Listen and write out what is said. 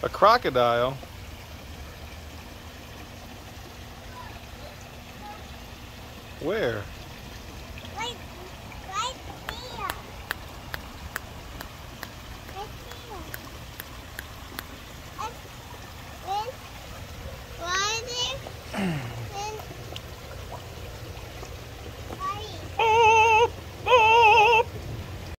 A crocodile? Where? Right, right there. Right there. Right there.